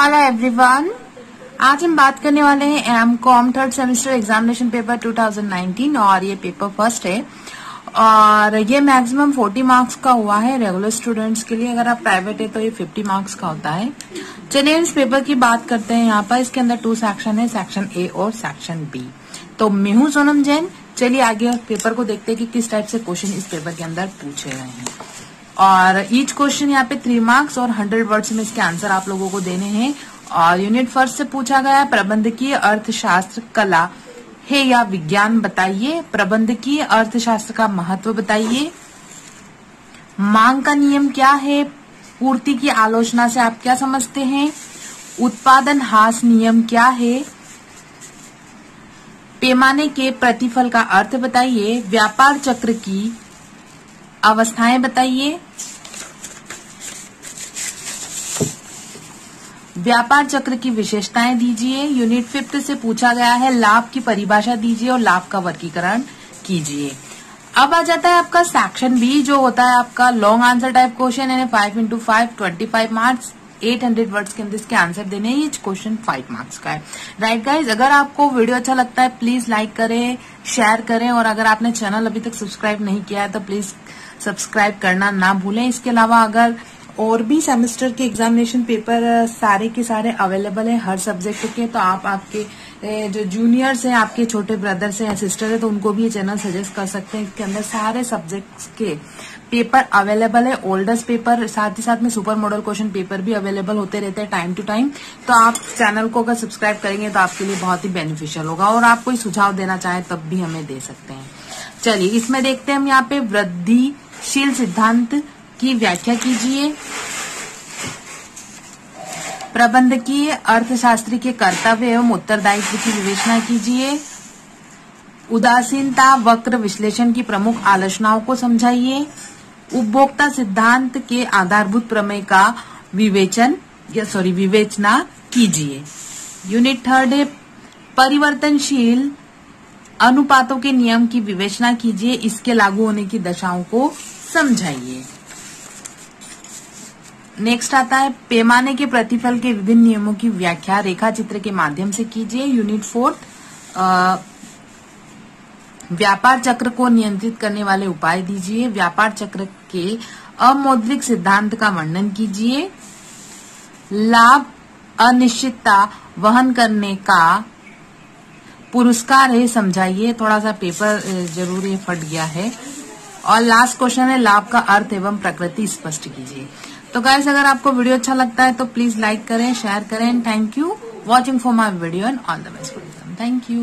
Hello everyone आज हम बात करने वाले हैं M com third semester examination paper 2019 और ये पेपर फ़र्स्ट है। और ये मैक्सिमम 40 मार्क्स का हुआ है रेगुलर स्टूडेंट्स के लिए। अगर आप प्राइवेट है तो ये 50 मार्क्स का होता है। चलिए इस पेपर की बात करते हैं यहाँ पर। इसके अंदर टू सेक्शन है सेक्शन ए और सेक्शन बी तो मैं हूँ सोनम जैन। चलिए आगे पेपर को देखते हैं कि किस टाइप से क्वेश्चन इस पेपर के अंदर पूछे गए हैं। और ईच क्वेश्चन यहाँ पे थ्री मार्क्स और हंड्रेड वर्ड्स में इसके आंसर आप लोगों को देने हैं। और यूनिट फ़र्स्ट से पूछा गया प्रबंधकीय अर्थशास्त्र कला। है या विज्ञान बताइए, प्रबंधकीय अर्थशास्त्र का महत्व बताइए। मांग का नियम क्या है? पूर्ति की आलोचना से आप क्या समझते हैं? उत्पादन हास नियम क्या है? पैमाने के प्रतिफल का अर्थ बताइए। व्यापार चक्र की अवस्थाएँ बताइए। व्यापार चक्र की विशेषताएँ दीजिए। यूनिट फिफ्थ से पूछा गया है, लाभ की परिभाषा दीजिए और लाभ का वर्गीकरण कीजिए। अब आ जाता है आपका सेक्शन बी जो होता है आपका लॉन्ग आंसर टाइप क्वेश्चन यानी five into five twenty five marks eight hundred words के अंदर इसके आंसर देने, ये क्वेश्चन फाइव मार्क्स का है। राइट right गाइज़ अगर आपको वीडियो अच्छा लगता है प्लीज़ लाइक करें। शेयर करें और अगर आपने चैनल अभी तक सब्सक्राइब नहीं किया है तो प्लीज़ सब्सक्राइब करना ना भूलें। इसके अलावा अगर और भी सेमेस्टर के एग्जामिनेशन पेपर सारे के सारे अवेलेबल है, हर सब्जेक्ट के तो आप आपके जो जूनियर्स हैं, आपके छोटे ब्रदर्स हैं सिस्टर है तो उनको भी ये चैनल सजेस्ट कर सकते हैं इसके अंदर सारे सब्जेक्ट्स के पेपर अवेलेबल है ओल्डेस्ट पेपर साथ ही साथ में सुपर मॉडल क्वेश्चन पेपर भी अवेलेबल होते रहते हैं टाइम टू टाइम तो आप चैनल को अगर सब्सक्राइब करेंगे तो आपके लिए बहुत ही बेनिफिशियल होगा और आप कोई सुझाव देना चाहें, तब भी हमें दे सकते हैं। चलिए, इसमें देखते हैं हम यहाँ पे वृद्धिशील सिद्धांत की व्याख्या कीजिए। प्रबंधकीय अर्थशास्त्री के कर्तव्य एवं उत्तरदायित्व की विवेचना कीजिए। उदासीनता वक्र विश्लेषण की प्रमुख आलोचनाओं को समझाइए। उपभोक्ता सिद्धांत के आधारभूत प्रमेय का विवेचन, या सॉरी विवेचना कीजिए। यूनिट थर्ड है, परिवर्तनशील अनुपातों के नियम की विवेचना कीजिए। इसके लागू होने की दशाओं को समझाइए। नेक्स्ट आता है, पैमाने के प्रतिफल के विभिन्न नियमों की व्याख्या। रेखा चित्र के माध्यम से कीजिए यूनिट फोर्थ व्यापार चक्र को नियंत्रित करने वाले उपाय दीजिए। व्यापार चक्र के अमौद्रिक सिद्धांत का वर्णन कीजिए। लाभ, अनिश्चितता, वहन करने का पुरस्कार है, समझाइए। थोड़ा सा पेपर ज़रूर फट गया है। और लास्ट क्वेश्चन है, लाभ का अर्थ एवं प्रकृति स्पष्ट कीजिए। तो गाइस अगर आपको वीडियो अच्छा लगता है तो प्लीज़ लाइक करें शेयर करें. Thank you watching for my video and all the best thank you